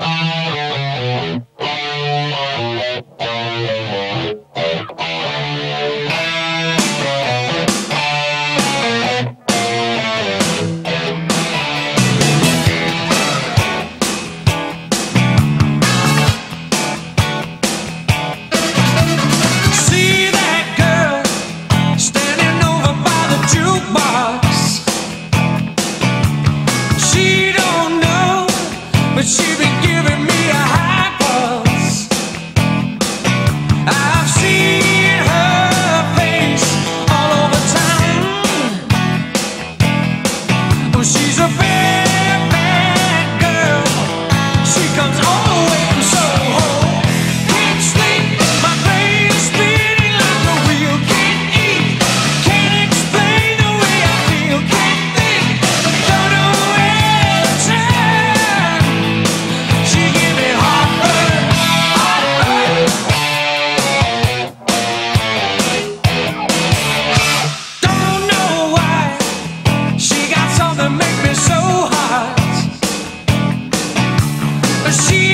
See machine.